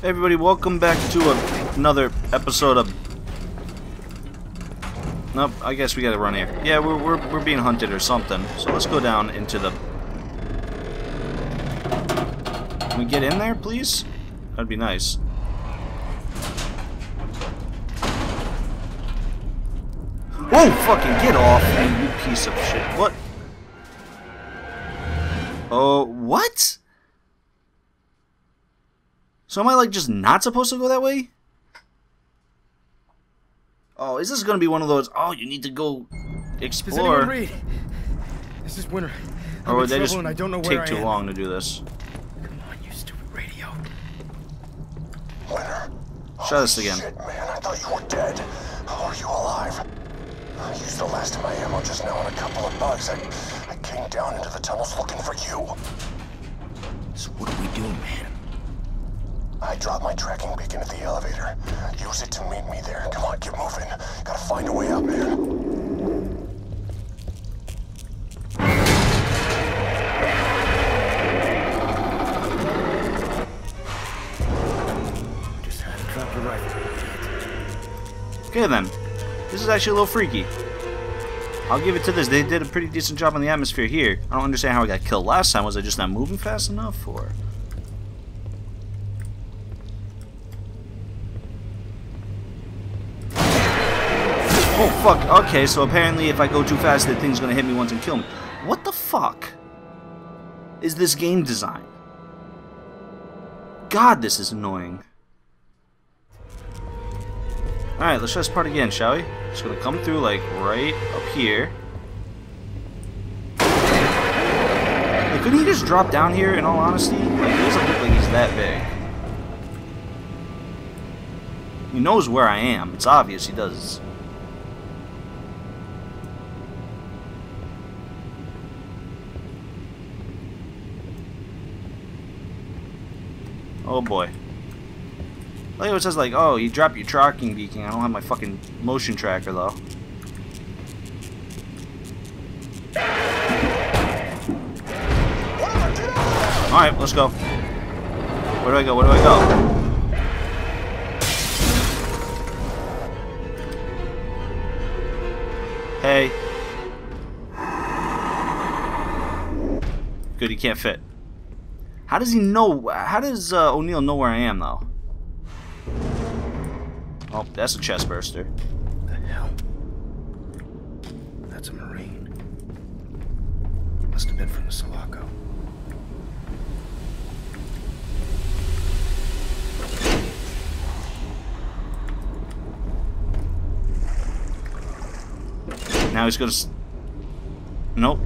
Everybody, welcome back to a, another episode of... Nope, I guess we gotta run here. Yeah, we're, we're, we're being hunted or something. So let's go down into the... Can we get in there, please? That'd be nice. Whoa, fucking get off, you piece of shit. What? Oh, what? So am I like just not supposed to go that way? Oh, is this gonna be one of those? Oh, you need to go Does explore, read? This is Winter. I'm or in would they just and I don't know take where I too long to do this? Come on, you stupid radio. Winter. Try this again. Shit, man, I thought you were dead. How Are you alive? I used the last of my ammo just now on a couple of bugs. I, I came down into the tunnels looking for you. So what are we doing, man? I dropped my tracking beacon at the elevator. Use it to meet me there. Come on, get moving. Gotta find a way out, man. Just had to drop your rifle. Okay then. This is actually a little freaky. I'll give it to this. They did a pretty decent job on the atmosphere here. I don't understand how I got killed last time. Was I just not moving fast enough, or? Fuck. Okay, so apparently if I go too fast, the thing's gonna hit me once and kill me. What the fuck is this game design? God, this is annoying. Alright, let's try this part again, shall we? Just gonna come through, like, right up here. Like, couldn't he just drop down here, in all honesty? Like, it doesn't look like he's that big. He knows where I am. It's obvious he does. Oh boy. Like it says like, oh, you drop your tracking beacon. I don't have my fucking motion tracker though. Alright, let's go. Where do I go? Where do I go? Hey. Good, he can't fit. How does he know? How does uh, O'Neal know where I am, though? Oh, that's a chest burster. The hell? That's a Marine. Must have been from the Sulaco. Now he's gonna. S nope.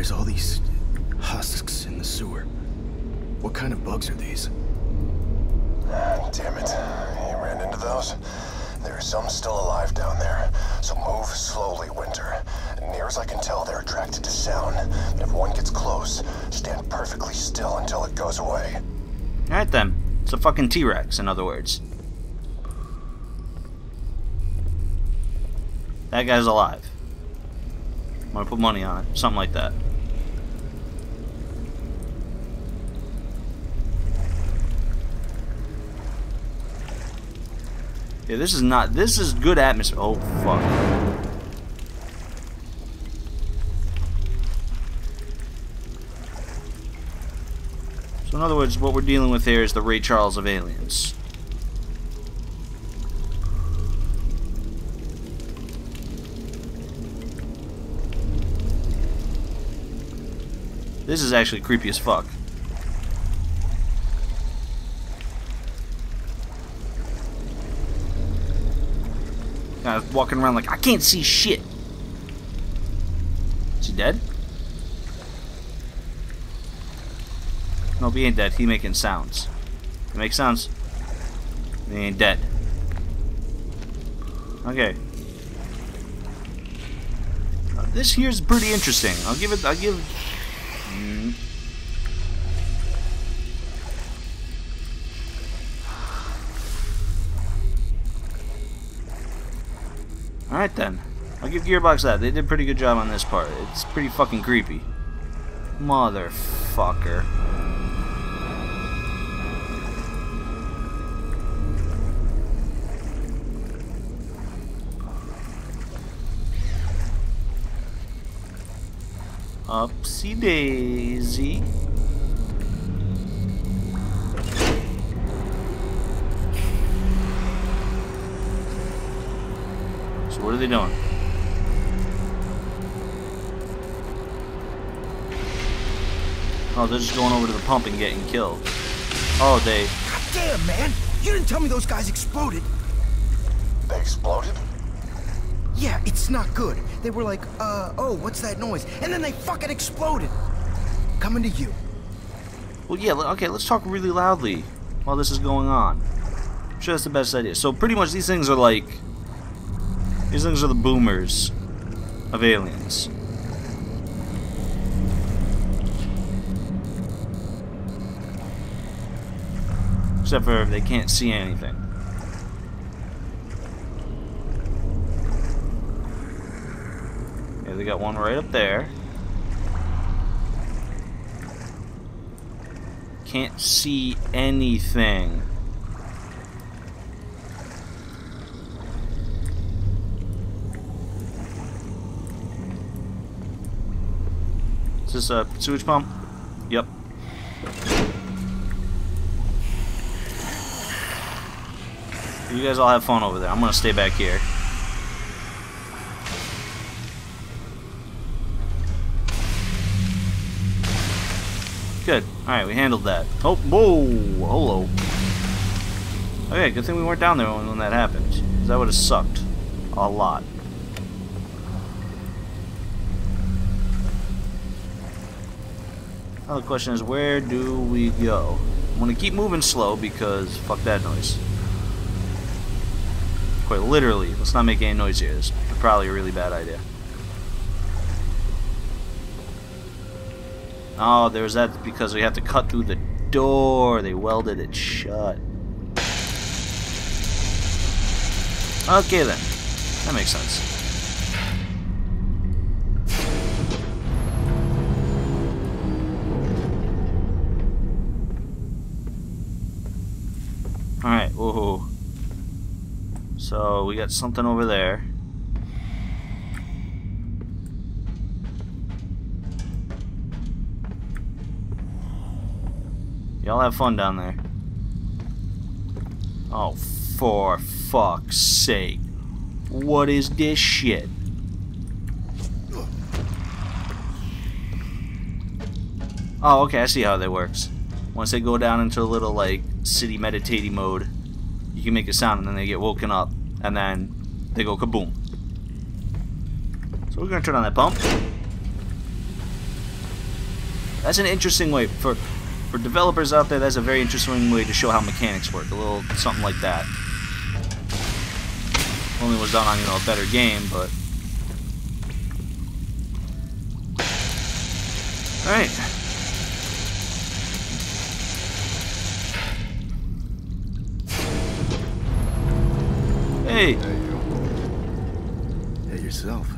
There's all these husks in the sewer. What kind of bugs are these? Ah, Damn it. You ran into those? There are some still alive down there, so move slowly, Winter. Near as I can tell, they're attracted to sound. If one gets close, stand perfectly still until it goes away. Alright then. It's a fucking T Rex, in other words. That guy's alive. I'm gonna put money on it. Something like that. Yeah, this is not. This is good atmosphere. Oh, fuck. So, in other words, what we're dealing with here is the Ray Charles of aliens. This is actually creepy as fuck. Walking around like I can't see shit. Is he dead? No, he ain't dead. He making sounds. He makes sounds. He ain't dead. Okay. Uh, this here's pretty interesting. I'll give it. I'll give. Alright then. I'll give Gearbox that. They did a pretty good job on this part. It's pretty fucking creepy. Motherfucker. Upsy daisy. What are they doing? Oh, they're just going over to the pump and getting killed. Oh, they... God damn, man! You didn't tell me those guys exploded. They exploded? Yeah, it's not good. They were like, uh, oh, what's that noise? And then they fucking exploded. Coming to you. Well, yeah, okay, let's talk really loudly while this is going on. I'm sure that's the best idea. So pretty much these things are like... These things are the boomers of aliens. Except for they can't see anything. Yeah, they got one right up there. Can't see anything. This a sewage pump? Yep. You guys all have fun over there. I'm gonna stay back here. Good. Alright, we handled that. Oh, whoa! Hello. Okay, good thing we weren't down there when, when that happened. That would have sucked. A lot. Now the question is, where do we go? I'm gonna keep moving slow because fuck that noise. Quite literally, let's not make any noise here. Is probably a really bad idea. Oh, there's that because we have to cut through the door. They welded it shut. Okay then. That makes sense. So we got something over there. Y'all have fun down there. Oh, for fuck's sake. What is this shit? Oh, okay, I see how that works. Once they go down into a little, like, city meditating mode, you can make a sound and then they get woken up, and then they go kaboom. So we're gonna turn on that pump. That's an interesting way for for developers out there. That's a very interesting way to show how mechanics work. A little something like that. Only was done on you know a better game, but. All right. Hey. Hey, you. Hey, yourself.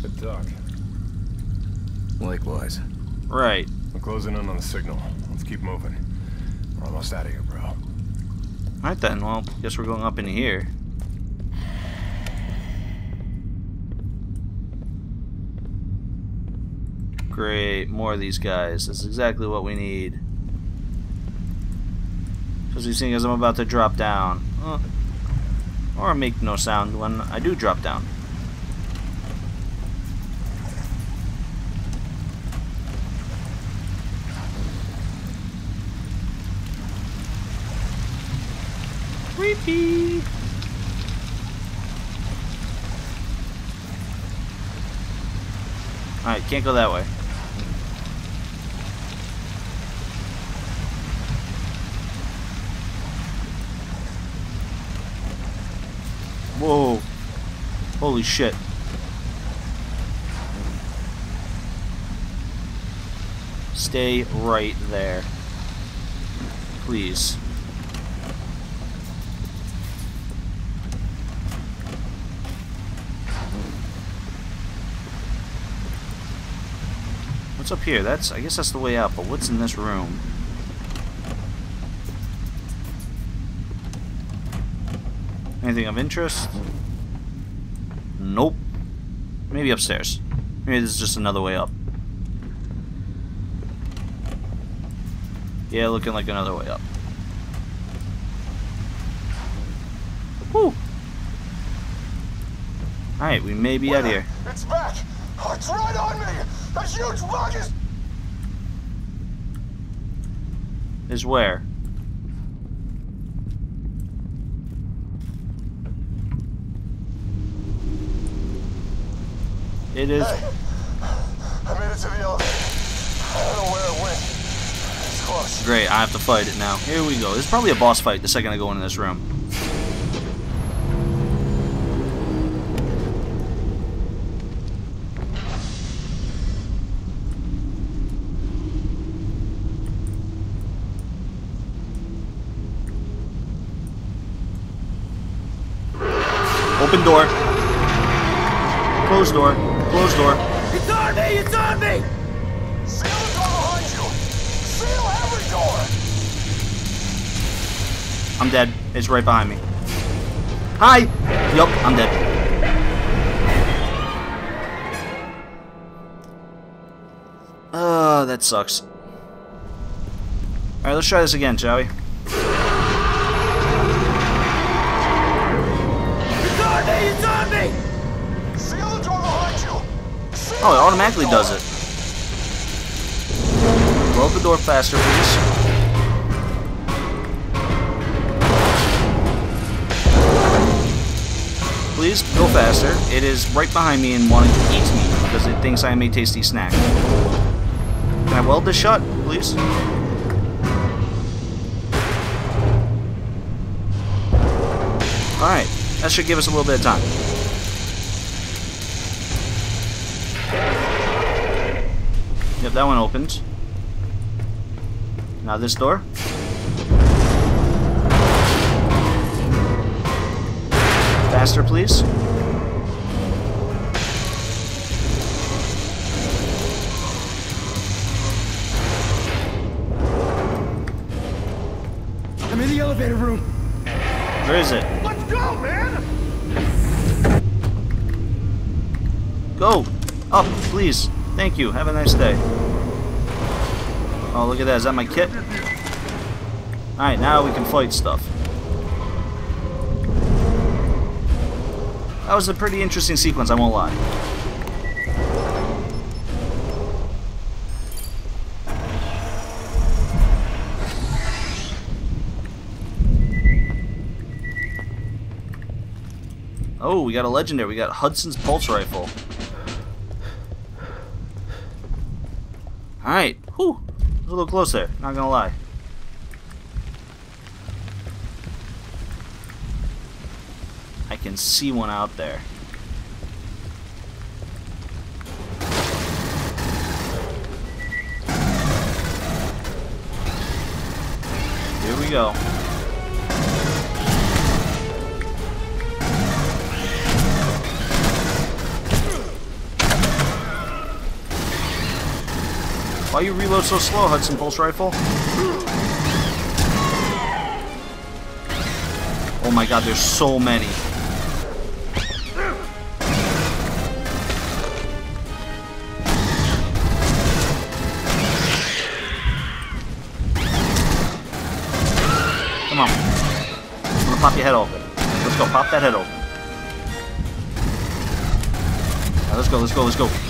Good talk. Likewise. Right. I'm closing in on the signal. Let's keep moving. We're almost out of here, bro. Alright then, well, guess we're going up into here. Great, more of these guys. That's exactly what we need. Especially seeing as I'm about to drop down. Uh, or make no sound when I do drop down. Creepy. Alright, can't go that way. Whoa. Holy shit. Stay right there. Please. What's up here? That's I guess that's the way out, but what's in this room? Anything of interest? Nope. Maybe upstairs. Maybe this is just another way up. Yeah, looking like another way up. Whew. Alright, we may be out of here. It's back! Oh, it's right on me! That huge bug is... Is where? It is. Hey, I made it to the elevator. I don't know where it went. It's close. Great, I have to fight it now. Here we go. This is probably a boss fight the second I go into this room. Open door. Closed door. Closed door. It's on me! It's on me! Seal the door behind you! Seal every door! I'm dead. It's right behind me. Hi! Yup, I'm dead. Oh, that sucks. Alright, let's try this again, shall we? Oh, it automatically does it. Close the door faster, please. Please, go faster. It is right behind me and wanting to eat me because it thinks I am a tasty snack. Can I weld this shut, please? Alright, that should give us a little bit of time. That one opened. Now this door. Faster, please. I'm in the elevator room. Where is it? Let's go, man! Go! Up, please. Thank you. Have a nice day. Oh, look at that. Is that my kit? Alright, now we can fight stuff. That was a pretty interesting sequence, I won't lie. Oh, we got a legendary. We got Hudson's Pulse Rifle. Alright. Whew. A little close there, not gonna lie. I can see one out there. Here we go. Why you reload so slow, Hudson Pulse Rifle? Oh my god, there's so many. Come on. I'm gonna pop your head open. Let's go, pop that head open. Alright, let's go, let's go, let's go.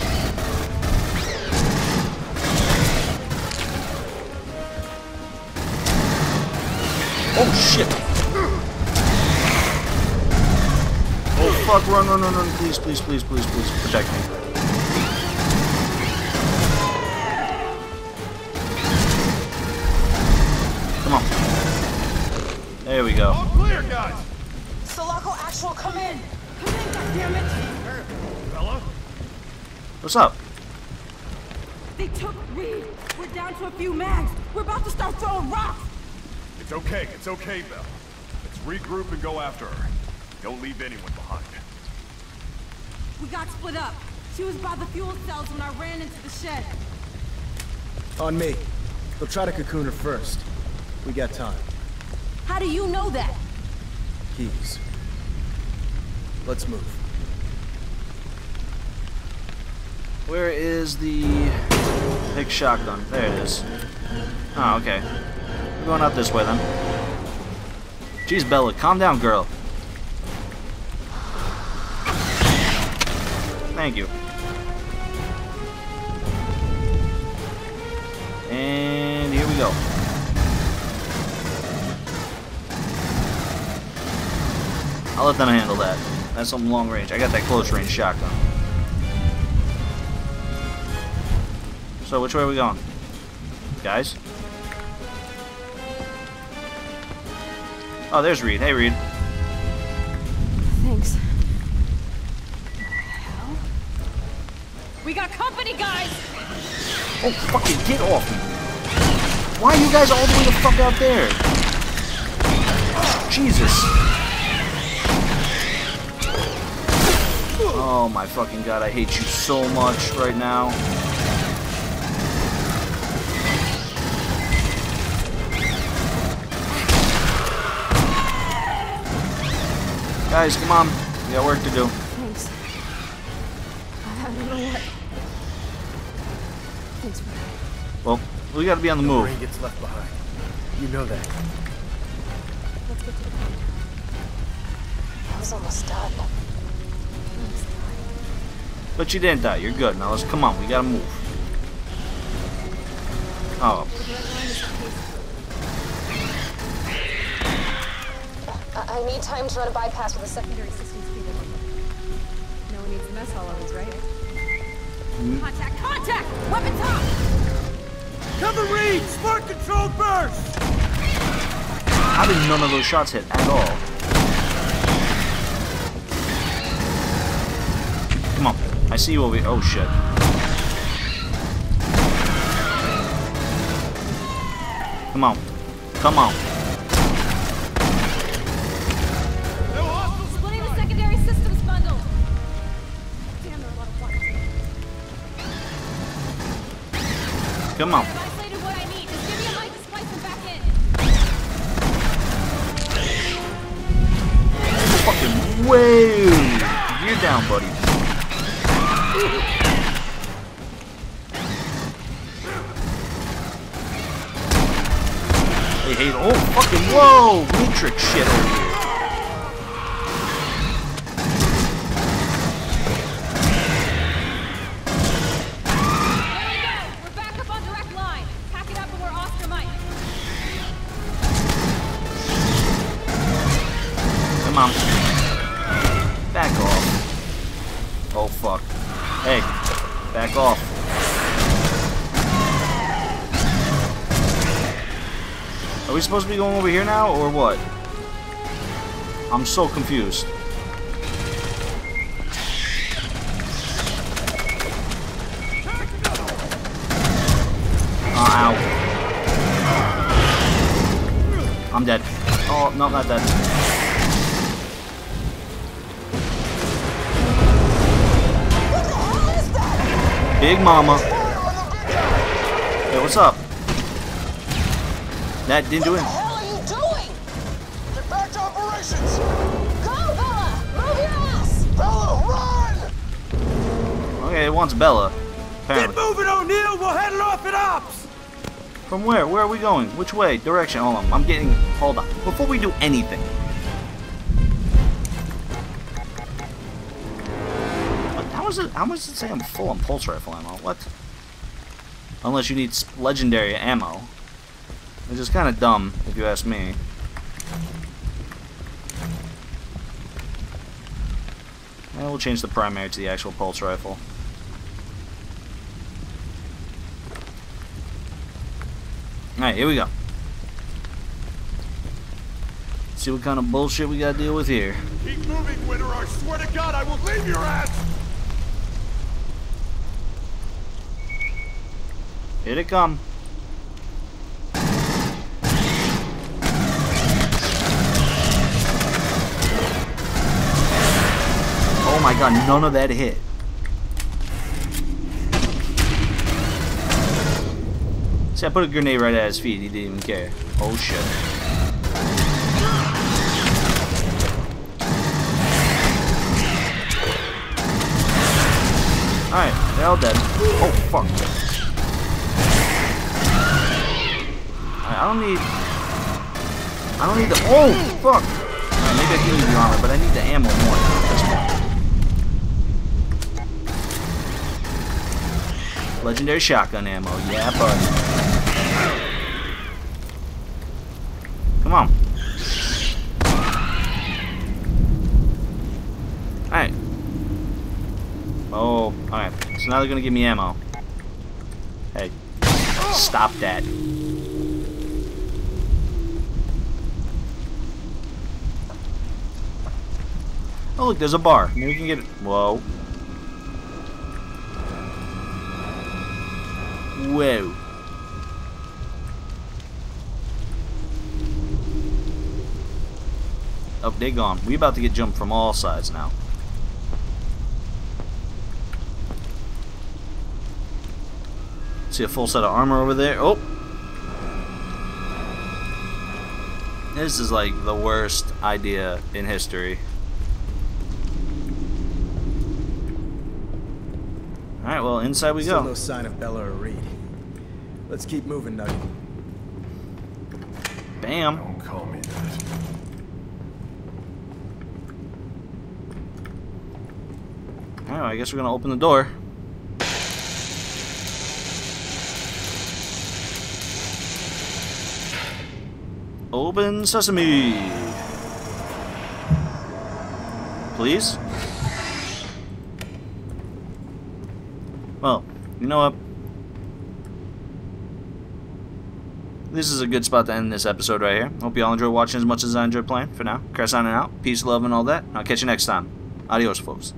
Oh shit! Oh fuck, run, run, run, run, please, please, please, please, please, protect me. Come on. There we go. All clear, guys! Sulaco Actual, come in! Come in, goddammit! Fella? What's up? They took Reed! We're down to a few mags! We're about to start throwing rocks! It's okay, it's okay, Bell. Let's regroup and go after her. Don't leave anyone behind. We got split up. She was by the fuel cells when I ran into the shed. On me. They'll try to cocoon her first. We got time. How do you know that? Keys. Let's move. Where is the big shotgun? There it is. Oh, okay. Going out this way then. Jeez, Bella, calm down, girl. Thank you. And here we go. I'll let them handle that. That's some long range. I got that close range shotgun. So which way are we going? Guys? Oh, there's Reed. Hey, Reed. Thanks. We got company, guys! Oh, fucking get off me. Why are you guys all the way the fuck out there? Jesus. Oh my fucking god, I hate you so much right now. Guys, come on. We got work to do. Thanks. I don't know what. Thanks for Well, we gotta be on the No move. Marine gets left behind. You know that. Let's get to the point. I was almost done. But you didn't die. You're good. Now let's come on. We gotta move. Oh, I, I need time to run a bypass with a Secondary secondary. systems feeder. No one needs mess all overs, right? Mm. Contact! Contact! Weapons up! Cover Reed! Smart control burst! how did none of those shots hit at all? Come on. I see what we. Oh shit. Come on. Come on. Back on. Fucking way. You're down, buddy. Hey, hey, oh, fucking, whoa! Matrix shit Back off. Oh, fuck. Hey, back off. Are we supposed to be going over here now, or what? I'm so confused. Oh, ow. I'm dead. Oh, no, not dead. Big Mama. Hey, what's up? That didn't do What it. the hell are you doing? Get back to operations! Go, Bella! Move your ass! Bella, run! Okay, it wants Bella. Apparently. Get moving, O'Neal! We'll head off at ops! From where? Where are we going? Which way? Direction? Hold on. I'm getting. Hold on. Before we do anything. Is it? How much does it say I'm full on pulse rifle ammo? What? Unless you need legendary ammo. Which is kind of dumb, if you ask me. We'll change the primary to the actual pulse rifle. Alright, here we go. See what kind of bullshit we gotta deal with here. Keep moving, Winter. I swear to God, I will leave your ass! Here they come. Oh my god, none of that hit. See, I put a grenade right at his feet. He didn't even care. Oh shit. Alright, they're all dead. Oh fuck. I don't need. I don't need the. Oh fuck. Maybe I can use the armor, but I need the ammo more. Legendary shotgun ammo. Yeah, bud. Come on. Alright. Oh, alright. So now they're gonna give me ammo. Hey. Stop that. Oh look, there's a bar. Maybe we can get it. Whoa. Whoa. Oh, they gone. We about to get jumped from all sides now. See a full set of armor over there. Oh! This is like the worst idea in history. Alright, well, inside we Still go. no sign of Bella or Reed. Let's keep moving, Nugget. Bam. Don't call me that. Alright, I guess we're gonna open the door. Open sesame. Please? Well, you know what? This is a good spot to end this episode right here. Hope you all enjoyed watching as much as I enjoyed playing. For now, Chris signing out. Peace, love, and all that. I'll catch you next time. Adios, folks.